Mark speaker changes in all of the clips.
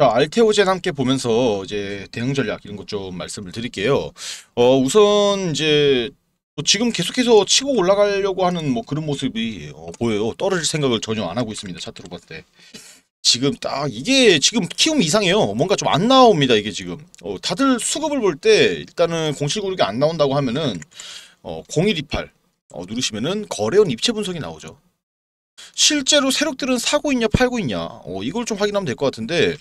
Speaker 1: 자, 알테오젠 함께 보면서 이제 대응 전략 이런 것 좀 말씀을 드릴게요. 어, 우선 이제 뭐 지금 계속해서 치고 올라가려고 하는 뭐 그런 모습이 어, 보여요. 떨어질 생각을 전혀 안 하고 있습니다. 차트로 봤을 때. 지금 딱 이게 지금 키움 이상해요. 뭔가 좀 안 나옵니다. 이게 지금. 어, 다들 수급을 볼 때 일단은 0796이 안 나온다고 하면은 어, 0128 어, 누르시면은 거래원 입체 분석이 나오죠. 실제로 세력들은 사고 있냐 팔고 있냐. 어, 이걸 좀 확인하면 될 것 같은데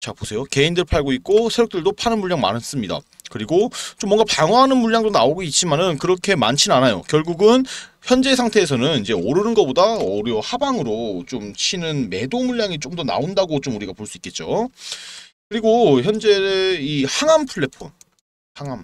Speaker 1: 자 보세요. 개인들 팔고 있고 세력들도 파는 물량 많습니다. 그리고 좀 뭔가 방어하는 물량도 나오고 있지만은 그렇게 많진 않아요. 결국은 현재 상태에서는 이제 오르는 것보다 오히려 하방으로 좀 치는 매도 물량이 좀 더 나온다고 좀 우리가 볼 수 있겠죠. 그리고 현재 이 항암 플랫폼 항암.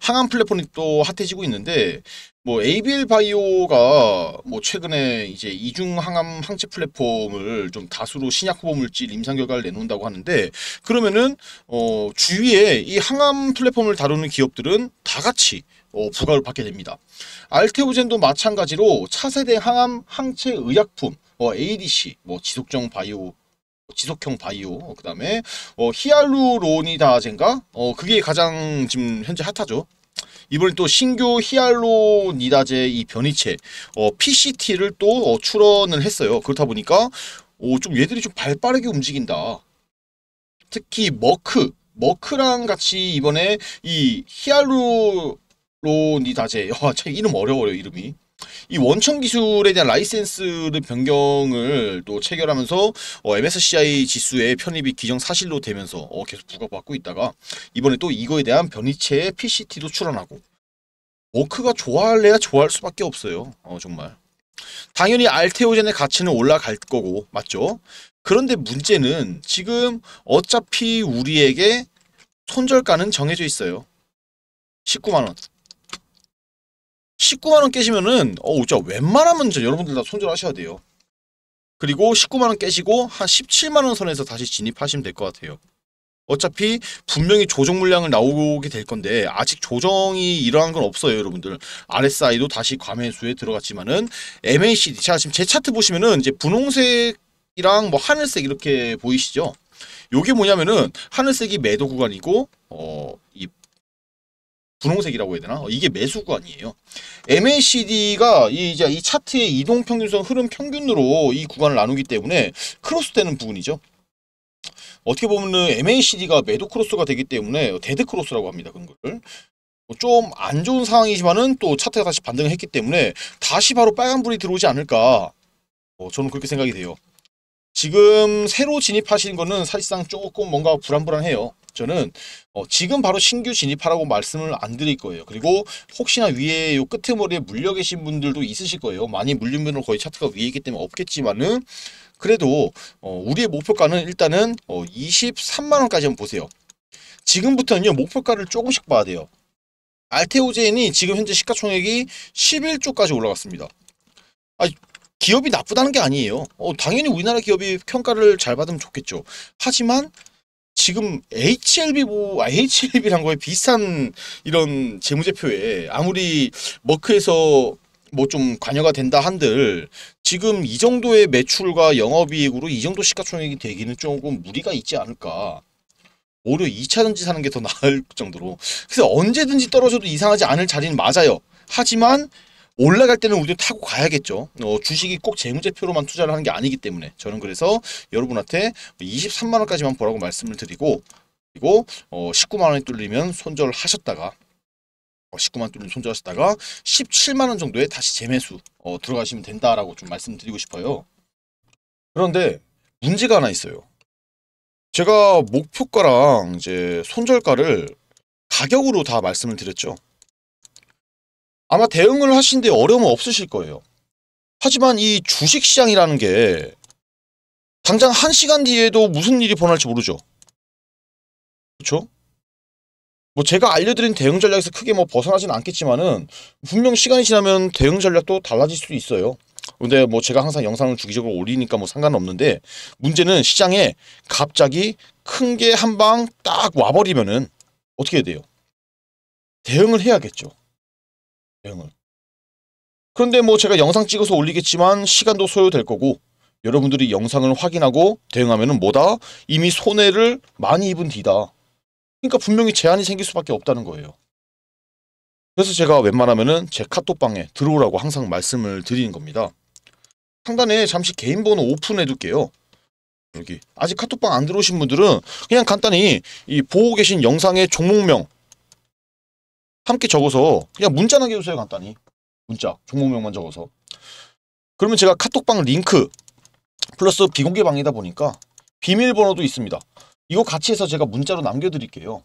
Speaker 1: 항암 플랫폼이 또 핫해지고 있는데 뭐 ABL 바이오가 뭐 최근에 이제 이중 항암 항체 플랫폼을 좀 다수로 신약 후보 물질 임상 결과를 내놓는다고 하는데 그러면은 어 주위에 이 항암 플랫폼을 다루는 기업들은 다 같이 어, 부과를 받게 됩니다. 알테오젠도 마찬가지로 차세대 항암 항체 의약품 어, ADC 뭐 지속정 바이오 지속형 바이오 그다음에 어, 히알루로니다젠가 어 그게 가장 지금 현재 핫하죠. 이번에 또 신규 히알로니다제 이 변이체 어, PCT를 또 어, 출원을 했어요. 그렇다 보니까 오, 좀 얘들이 좀 발빠르게 움직인다. 특히 머크 머크랑 같이 이번에 이 히알루로니다제 와, 참 이름 어려워요 이름이. 이 원천 기술에 대한 라이센스를 변경을 또 체결하면서 어, MSCI 지수의 편입이 기정 사실로 되면서 어, 계속 부과받고 있다가 이번에 또 이거에 대한 변이체의 PCT도 출원하고 워크가 좋아할래야 좋아할 수밖에 없어요. 어, 정말. 당연히 알테오젠의 가치는 올라갈 거고 맞죠? 그런데 문제는 지금 어차피 우리에게 손절가는 정해져 있어요. 19만원. 19만원 깨시면은 어 진짜 웬만하면 진짜 여러분들 다 손절하셔야 돼요. 그리고 19만원 깨시고 한 17만원 선에서 다시 진입하시면 될 것 같아요. 어차피 분명히 조정 물량을 나오게 될 건데 아직 조정이 일어난 건 없어요 여러분들 RSI도 다시 과매수에 들어갔지만은 MACD 자 지금 제 차트 보시면은 이제 분홍색이랑 뭐 하늘색 이렇게 보이시죠 요게 뭐냐면은 하늘색이 매도 구간이고 어 이 분홍색이라고 해야 되나? 어, 이게 매수 구간이에요. MACD가 이, 이제 이 차트의 이동 평균선 흐름 평균으로 이 구간을 나누기 때문에 크로스되는 부분이죠. 어떻게 보면 은 MACD가 매도 크로스가 되기 때문에 데드 크로스라고 합니다. 그런 거를. 뭐 좀안 좋은 상황이지만은 또 차트가 다시 반등을 했기 때문에 다시 바로 빨간불이 들어오지 않을까. 어, 저는 그렇게 생각이 돼요. 지금 새로 진입하시는 거는 사실상 조금 뭔가 불안불안해요. 저는 어, 지금 바로 신규 진입하라고 말씀을 안 드릴 거예요. 그리고 혹시나 위에 요 끄트머리에 물려 계신 분들도 있으실 거예요. 많이 물린 분은 거의 차트가 위에 있기 때문에 없겠지만은 그래도 어, 우리의 목표가는 일단은 어, 23만 원까지 한번 보세요. 지금부터는요 목표가를 조금씩 봐야 돼요. 알테오젠이 지금 현재 시가총액이 11조까지 올라갔습니다. 아 기업이 나쁘다는 게 아니에요. 어, 당연히 우리나라 기업이 평가를 잘 받으면 좋겠죠. 하지만 지금 HLB 뭐 HLB란 거에 비슷한 이런 재무제표에 아무리 머크에서 뭐 좀 관여가 된다 한들 지금 이 정도의 매출과 영업이익으로 이 정도 시가총액이 되기는 조금 무리가 있지 않을까. 오히려 2차전지 사는 게 더 나을 정도로. 그래서 언제든지 떨어져도 이상하지 않을 자리는 맞아요. 하지만 올라갈 때는 우리도 타고 가야겠죠. 어, 주식이 꼭 재무제표로만 투자를 하는 게 아니기 때문에 저는 그래서 여러분한테 23만 원까지만 보라고 말씀을 드리고 그리고 어, 19만 원이 뚫리면 손절을 하셨다가 어, 19만 뚫리면 손절하셨다가 17만 원 정도에 다시 재매수 어, 들어가시면 된다라고 좀 말씀드리고 싶어요. 그런데 문제가 하나 있어요. 제가 목표가랑 이제 손절가를 가격으로 다 말씀을 드렸죠. 아마 대응을 하시는데 어려움은 없으실 거예요. 하지만 이 주식시장이라는 게 당장 한 시간 뒤에도 무슨 일이 벌어날지 모르죠. 그렇죠? 뭐 제가 알려드린 대응 전략에서 크게 뭐 벗어나지는 않겠지만은 분명 시간이 지나면 대응 전략도 달라질 수도 있어요. 근데 뭐 제가 항상 영상을 주기적으로 올리니까 뭐 상관은 없는데 문제는 시장에 갑자기 큰 게 한 방 딱 와버리면은 어떻게 돼요? 대응을 해야겠죠. 대응을. 그런데 뭐 제가 영상 찍어서 올리겠지만 시간도 소요될 거고 여러분들이 영상을 확인하고 대응하면은 뭐다? 이미 손해를 많이 입은 뒤다. 그러니까 분명히 제한이 생길 수밖에 없다는 거예요. 그래서 제가 웬만하면은 제 카톡방에 들어오라고 항상 말씀을 드리는 겁니다. 상단에 잠시 개인 번호 오픈해 둘게요. 여기 아직 카톡방 안 들어오신 분들은 그냥 간단히 이 보고 계신 영상의 종목명 함께 적어서 그냥 문자 남겨주세요 간단히. 문자 종목명만 적어서. 그러면 제가 카톡방 링크 플러스 비공개 방이다 보니까 비밀번호도 있습니다. 이거 같이 해서 제가 문자로 남겨드릴게요.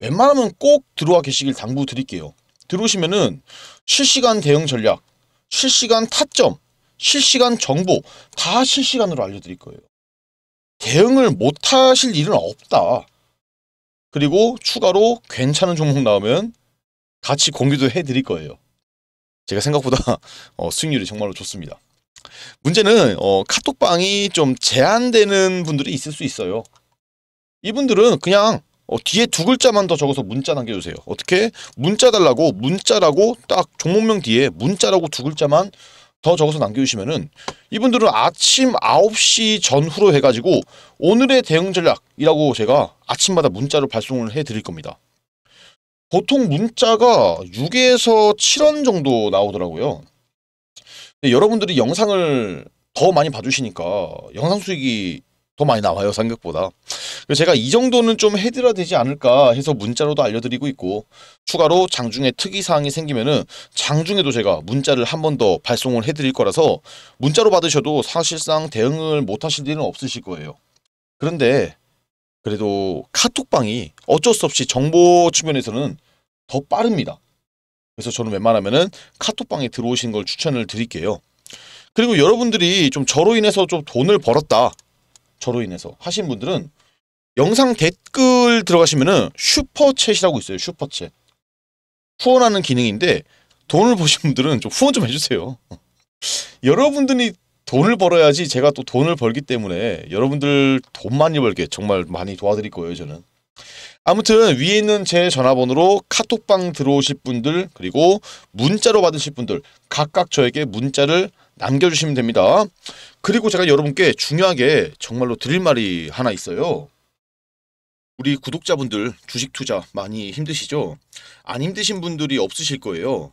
Speaker 1: 웬만하면 꼭 들어와 계시길 당부드릴게요. 들어오시면은 실시간 대응 전략 실시간 타점 실시간 정보 다 실시간으로 알려드릴 거예요. 대응을 못하실 일은 없다. 그리고 추가로 괜찮은 종목 나오면 같이 공유도 해드릴 거예요. 제가 생각보다 어, 수익률이 정말로 좋습니다. 문제는 어, 카톡방이 좀 제한되는 분들이 있을 수 있어요. 이분들은 그냥 어, 뒤에 두 글자만 더 적어서 문자 남겨주세요. 어떻게? 문자 달라고 문자라고 딱 종목명 뒤에 문자라고 두 글자만 더 적어서 남겨주시면은 이분들은 아침 9시 전후로 해가지고 오늘의 대응 전략이라고 제가 아침마다 문자로 발송을 해드릴 겁니다. 보통 문자가 6에서 7원 정도 나오더라고요. 여러분들이 영상을 더 많이 봐주시니까 영상 수익이 더 많이 나와요 생각보다 그래서 제가 이 정도는 좀 해드려야 되지 않을까 해서 문자로도 알려드리고 있고 추가로 장중에 특이사항이 생기면은 장중에도 제가 문자를 한 번 더 발송을 해드릴 거라서 문자로 받으셔도 사실상 대응을 못 하실 일은 없으실 거예요 그런데 그래도 카톡방이 어쩔 수 없이 정보 측면에서는 더 빠릅니다 그래서 저는 웬만하면은 카톡방에 들어오신 걸 추천을 드릴게요 그리고 여러분들이 좀 저로 인해서 좀 돈을 벌었다 저로 인해서 하신 분들은 영상 댓글 들어가시면은 슈퍼챗이라고 있어요. 슈퍼챗. 후원하는 기능인데 돈을 보신 분들은 좀 후원 좀 해주세요. 여러분들이 돈을 벌어야지 제가 또 돈을 벌기 때문에 여러분들 돈 많이 벌게 정말 많이 도와드릴 거예요 저는. 아무튼 위에 있는 제 전화번호로 카톡방 들어오실 분들 그리고 문자로 받으실 분들 각각 저에게 문자를 남겨주시면 됩니다. 그리고 제가 여러분께 중요하게 정말로 드릴 말이 하나 있어요. 우리 구독자분들 주식 투자 많이 힘드시죠? 안 힘드신 분들이 없으실 거예요.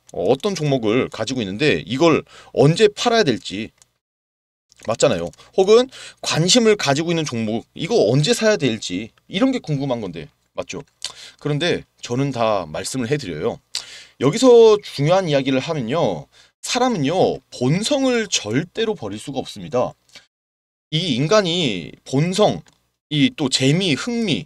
Speaker 1: 어떤 종목을 가지고 있는데 이걸 언제 팔아야 될지 맞잖아요. 혹은 관심을 가지고 있는 종목 이거 언제 사야 될지 이런 게 궁금한 건데 맞죠? 그런데 저는 다 말씀을 해드려요. 여기서 중요한 이야기를 하면요. 사람은요, 본성을 절대로 버릴 수가 없습니다. 이 인간이 본성, 이 또 재미, 흥미,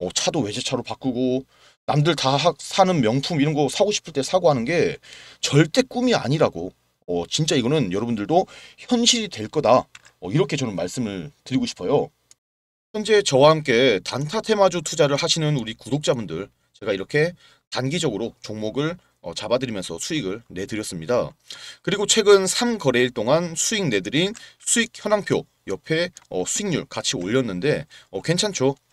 Speaker 1: 어, 차도 외제차로 바꾸고 남들 다 사는 명품 이런 거 사고 싶을 때 사고 하는 게 절대 꿈이 아니라고 어, 진짜 이거는 여러분들도 현실이 될 거다 어, 이렇게 저는 말씀을 드리고 싶어요. 현재 저와 함께 단타 테마주 투자를 하시는 우리 구독자분들 제가 이렇게 단기적으로 종목을 어, 잡아드리면서 수익을 내드렸습니다. 그리고 최근 3거래일 동안 수익 내드린 수익 현황표 옆에 어, 수익률 같이 올렸는데 어, 괜찮죠?